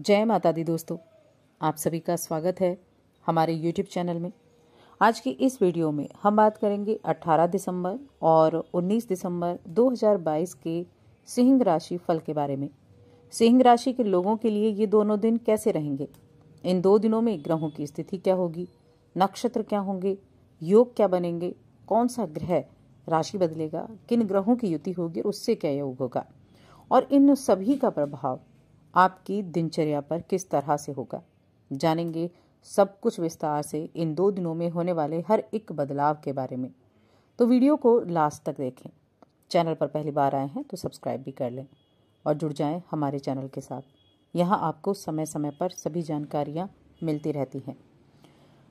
जय माता दी दोस्तों। आप सभी का स्वागत है हमारे YouTube चैनल में। आज की इस वीडियो में हम बात करेंगे 18 दिसंबर और 19 दिसंबर 2022 के सिंह राशि फल के बारे में। सिंह राशि के लोगों के लिए ये दोनों दिन कैसे रहेंगे? इन दो दिनों में ग्रहों की स्थिति क्या होगी? नक्षत्र क्या होंगे? योग क्या बनेंगे? कौन सा ग्रह राशि बदलेगा? किन ग्रहों की युति होगी? और उससे क्या योग होगा? और इन सभी का प्रभाव आपकी दिनचर्या पर किस तरह से होगा? जानेंगे सब कुछ विस्तार से इन दो दिनों में होने वाले हर एक बदलाव के बारे में। तो वीडियो को लास्ट तक देखें। चैनल पर पहली बार आए हैं तो सब्सक्राइब भी कर लें और जुड़ जाएँ हमारे चैनल के साथ। यहाँ आपको समय समय पर सभी जानकारियाँ मिलती रहती हैं।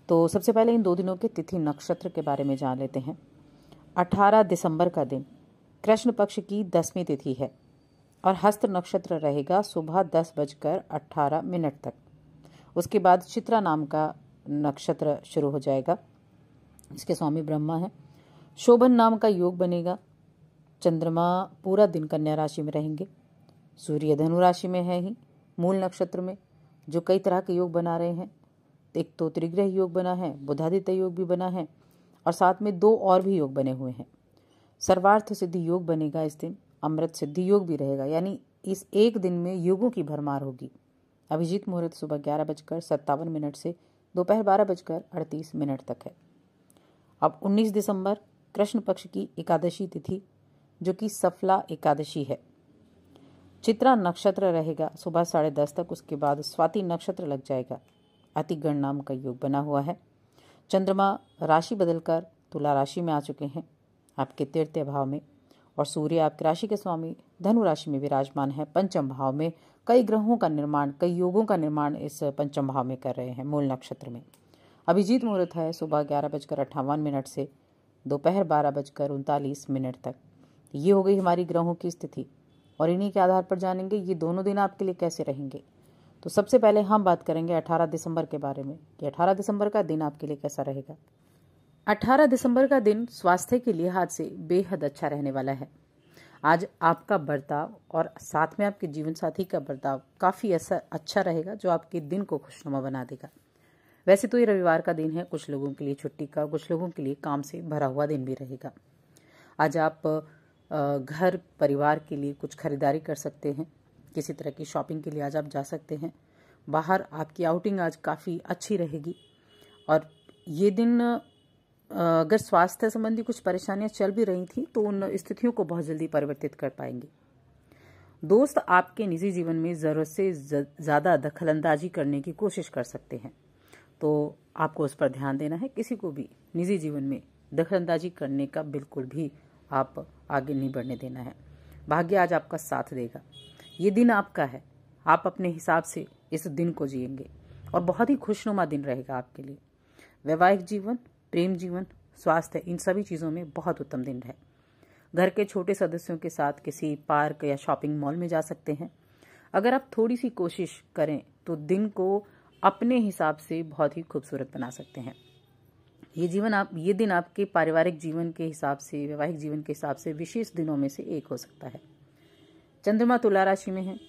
तो सबसे पहले इन दो दिनों के तिथि नक्षत्र के बारे में जान लेते हैं। 18 दिसंबर का दिन, कृष्ण पक्ष की दसवीं तिथि है। और हस्त नक्षत्र रहेगा सुबह दस बजकर अट्ठारह मिनट तक। उसके बाद चित्रा नाम का नक्षत्र शुरू हो जाएगा। इसके स्वामी ब्रह्मा है। शोभन नाम का योग बनेगा। चंद्रमा पूरा दिन कन्या राशि में रहेंगे। सूर्य धनु राशि में है ही, मूल नक्षत्र में, जो कई तरह के योग बना रहे हैं। एक तो त्रिग्रह योग बना है, बुधादित्य योग भी बना है, और साथ में दो और भी योग बने हुए हैं। सर्वार्थ सिद्धि योग बनेगा इस दिन। अमृत सिद्धि योग भी रहेगा। यानी इस एक दिन में योगों की भरमार होगी। अभिजीत मुहूर्त सुबह ग्यारह बजकर सत्तावन मिनट से दोपहर बारह बजकर अड़तीस मिनट तक है। अब 19 दिसंबर, कृष्ण पक्ष की एकादशी तिथि, जो कि सफला एकादशी है। चित्रा नक्षत्र रहेगा। सुबह साढ़े दस तक उसके बाद स्वाति नक्षत्र लग जाएगा। अतिगण नाम का योग बना हुआ है। चंद्रमा राशि बदलकर तुला राशि में आ चुके हैं। आपके तृतीय भाव में और सूर्य आपकी राशि के स्वामी, धनु राशि में विराजमान है। पंचम भाव में कई ग्रहों का निर्माण, कई योगों का निर्माण इस पंचम भाव में कर रहे हैं मूल नक्षत्र में। अभिजीत मुहूर्त है सुबह ग्यारह बजकर अट्ठावन मिनट से, दोपहर बारह बजकर उनतालीस मिनट तक। ये हो गई हमारी ग्रहों की स्थिति। और इन्हीं के आधार पर जानेंगे ये दोनों दिन आपके लिए कैसे रहेंगे। तो सबसे पहले हम बात करेंगे 18 दिसंबर के बारे में, कि 18 दिसंबर का दिन आपके लिए कैसा रहेगा। 18 दिसंबर का दिन स्वास्थ्य के लिहाज से बेहद अच्छा रहने वाला है। आज आपका बर्ताव और साथ में आपके जीवन साथी का बर्ताव काफ़ी ऐसा अच्छा रहेगा जो आपके दिन को खुशनुमा बना देगा। वैसे तो ये रविवार का दिन है, कुछ लोगों के लिए छुट्टी का, कुछ लोगों के लिए काम से भरा हुआ दिन भी रहेगा। आज आप घर, परिवार के लिए कुछ खरीदारी कर सकते हैं, किसी तरह की शॉपिंग के लिए आज आप जा सकते हैं। बाहर आपकी आउटिंग आज काफ़ी अच्छी रहेगी। और ये दिन अगर स्वास्थ्य संबंधी कुछ परेशानियाँ चल भी रही थी तो उन स्थितियों को बहुत जल्दी परिवर्तित कर पाएँगे। दोस्त आपके निजी जीवन में ज़रूरत से ज़्यादा दखलंदाजी करने की कोशिश कर सकते हैं। तो आपको उस पर ध्यान देना है, किसी को भी निजी जीवन में दखलंदाजी करने का बिल्कुल भी आप आगे नहीं बढ़ने देना है। भाग्य आज आपका साथ देगा। ये दिन आपका है। आप अपने हिसाब से इस दिन को जिएँगे और बहुत ही खुशनुमा दिन रहेगा आपके लिए। वैवाहिक जीवन प्रेम जीवन, स्वास्थ्य, इन सभी चीज़ों में बहुत उत्तम दिन है। घर के छोटे सदस्यों के साथ किसी पार्क या शॉपिंग मॉल में जा सकते हैं। अगर आप थोड़ी सी कोशिश करें तो दिन को अपने हिसाब से बहुत ही खूबसूरत बना सकते हैं। ये जीवन आप, ये दिन आपके पारिवारिक जीवन के हिसाब से, वैवाहिक जीवन के हिसाब से विशेष दिनों में से एक हो सकता है। चंद्रमा तुला राशि में है।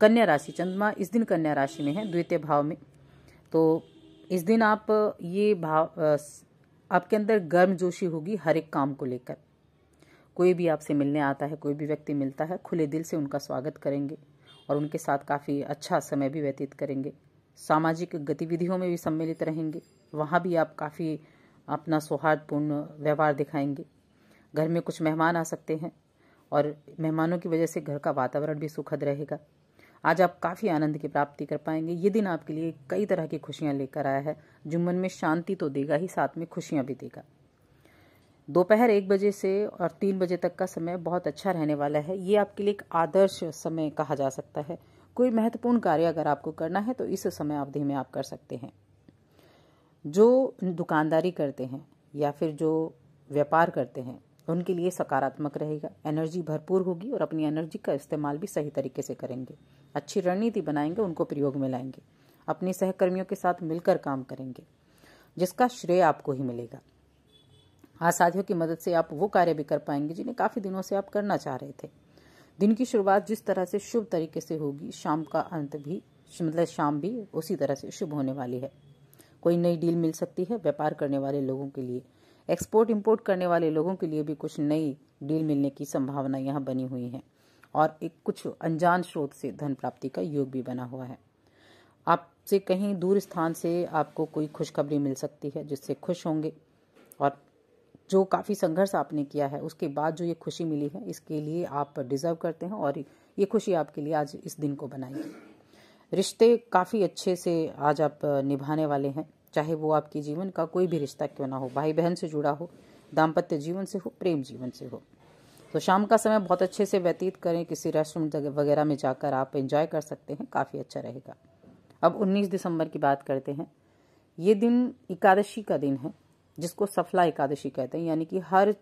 कन्या राशि, चंद्रमा इस दिन कन्या राशि में है, द्वितीय भाव में। तो इस दिन आप ये भाव आपके अंदर गर्म जोशी होगी हर एक काम को लेकर। कोई भी आपसे मिलने आता है, कोई भी व्यक्ति मिलता है, खुले दिल से उनका स्वागत करेंगे और उनके साथ काफ़ी अच्छा समय भी व्यतीत करेंगे। सामाजिक गतिविधियों में भी सम्मिलित रहेंगे। वहाँ भी आप काफ़ी अपना सौहार्दपूर्ण व्यवहार दिखाएँगे। घर में कुछ मेहमान आ सकते हैं और मेहमानों की वजह से घर का वातावरण भी सुखद रहेगा। आज आप काफ़ी आनंद की प्राप्ति कर पाएँगे। ये दिन आपके लिए कई तरह की खुशियाँ लेकर आया है। जो मन में शांति तो देगा ही, साथ में खुशियाँ भी देगा। दोपहर एक बजे से और तीन बजे तक का समय बहुत अच्छा रहने वाला है। ये आपके लिए एक आदर्श समय कहा जा सकता है। कोई महत्वपूर्ण कार्य अगर आपको करना है तो इस समय अवधि में आप कर सकते हैं। जो दुकानदारी करते हैं या फिर जो व्यापार करते हैं, उनके लिए सकारात्मक रहेगा। एनर्जी भरपूर होगी और अपनी एनर्जी का इस्तेमाल भी सही तरीके से करेंगे। अच्छी रणनीति बनाएँगे, उनको प्रयोग में लाएँगे। अपने सहकर्मियों के साथ मिलकर काम करेंगे, जिसका श्रेय आपको ही मिलेगा। आज साथियों की मदद से आप वो कार्य भी कर पाएँगे, जिन्हें काफ़ी दिनों से आप करना चाह रहे थे। दिन की शुरुआत जिस तरह से शुभ तरीके से होगी, शाम का अंत भी मतलब शाम भी उसी तरह से शुभ होने वाली है। कोई नई डील मिल सकती है व्यापार करने वाले लोगों के लिए। एक्सपोर्ट इंपोर्ट करने वाले लोगों के लिए भी कुछ नई डील मिलने की संभावना यहाँ बनी हुई है। और एक कुछ अनजान स्रोत से धन प्राप्ति का योग भी बना हुआ है। आपसे कहीं दूर स्थान से आपको कोई खुशखबरी मिल सकती है जिससे खुश होंगे। और जो काफ़ी संघर्ष आपने किया है, उसके बाद जो ये खुशी मिली है, इसके लिए आप डिज़र्व करते हैं और ये खुशी आपके लिए आज इस दिन को बनाएगी। रिश्ते काफ़ी अच्छे से आज आप निभाने वाले हैं। चाहे वो आपके जीवन का कोई भी रिश्ता क्यों ना हो भाई बहन से जुड़ा हो, दाम्पत्य जीवन से हो, प्रेम जीवन से हो। तो शाम का समय बहुत अच्छे से व्यतीत करें, किसी रेस्टोरेंट वगैरह में जाकर आप एंजॉय कर सकते हैं, काफ़ी अच्छा रहेगा। अब 19 दिसंबर की बात करते हैं। ये दिन एकादशी का दिन है, जिसको सफला एकादशी कहते हैं, यानी कि हर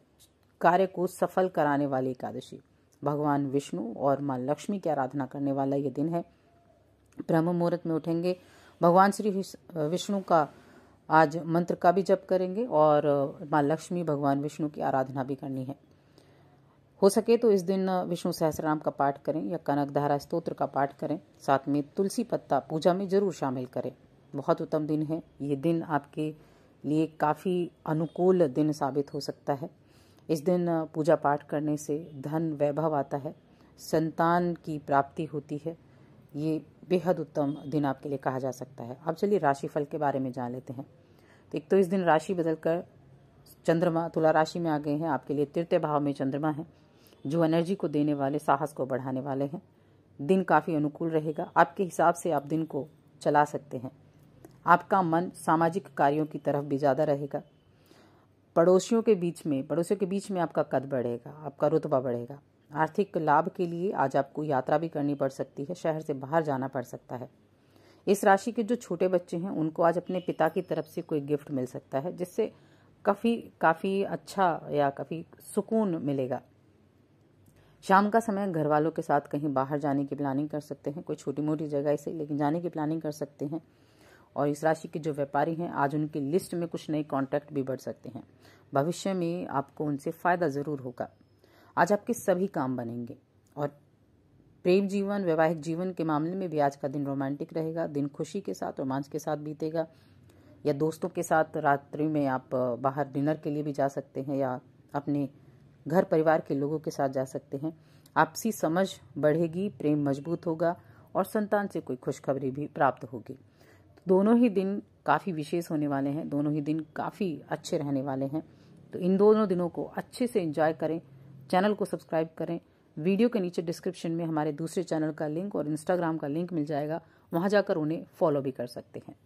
कार्य को सफल कराने वाली एकादशी। भगवान विष्णु और माँ लक्ष्मी की आराधना करने वाला ये दिन है। ब्रह्म मुहूर्त में उठेंगे। भगवान श्री विष्णु का आज मंत्र का भी जप करेंगे और माँ लक्ष्मी, भगवान विष्णु की आराधना भी करनी है। हो सके तो इस दिन विष्णु सहस्रनाम का पाठ करें या कनक धारा स्त्रोत्र का पाठ करें। साथ में तुलसी पत्ता पूजा में ज़रूर शामिल करें। बहुत उत्तम दिन है। ये दिन आपके लिए काफ़ी अनुकूल दिन साबित हो सकता है। इस दिन पूजा पाठ करने से धन वैभव आता है। संतान की प्राप्ति होती है। ये बेहद उत्तम दिन आपके लिए कहा जा सकता है। अब चलिए राशिफल के बारे में जान लेते हैं। तो एक तो इस दिन राशि बदलकर चंद्रमा, तुला राशि में आ गए हैं। आपके लिए तृतीय भाव में चंद्रमा है। जो एनर्जी को देने वाले, साहस को बढ़ाने वाले हैं। दिन काफ़ी अनुकूल रहेगा। आपके हिसाब से आप दिन को चला सकते हैं। आपका मन सामाजिक कार्यों की तरफ़ भी ज़्यादा रहेगा। पड़ोसियों के बीच में, पड़ोसियों के बीच में आपका कद बढ़ेगा, आपका रुतबा बढ़ेगा। आर्थिक लाभ के लिए आज आपको यात्रा भी करनी पड़ सकती है, शहर से बाहर जाना पड़ सकता है। इस राशि के जो छोटे बच्चे हैं, उनको आज अपने पिता की तरफ़ से कोई गिफ्ट मिल सकता है, जिससे काफ़ी काफ़ी अच्छा या काफ़ी सुकून मिलेगा। शाम का समय घर वालों के साथ कहीं बाहर जाने की प्लानिंग कर सकते हैं, कोई छोटी मोटी जगह से लेकिन जाने की प्लानिंग कर सकते हैं। और इस राशि के जो व्यापारी हैं, आज उनकी लिस्ट में कुछ नए कॉन्टैक्ट भी बढ़ सकते हैं। भविष्य में आपको उनसे फ़ायदा ज़रूर होगा। आज आपके सभी काम बनेंगे। और प्रेम जीवन, वैवाहिक जीवन के मामले में भी आज का दिन रोमांटिक रहेगा, दिन खुशी के साथ, रोमांच के साथ बीतेगा। या दोस्तों के साथ रात्रि में आप बाहर डिनर के लिए भी जा सकते हैं, या अपने घर परिवार के लोगों के साथ जा सकते हैं। आपसी समझ बढ़ेगी, प्रेम मज़बूत होगा और संतान से कोई खुशखबरी भी प्राप्त होगी। दोनों ही दिन काफ़ी विशेष होने वाले हैं, दोनों ही दिन काफ़ी अच्छे रहने वाले हैं। तो इन दोनों दिनों को अच्छे से इंजॉय करें, चैनल को सब्सक्राइब करें। वीडियो के नीचे डिस्क्रिप्शन में हमारे दूसरे चैनल का लिंक और इंस्टाग्राम का लिंक मिल जाएगा, वहाँ जाकर उन्हें फॉलो भी कर सकते हैं।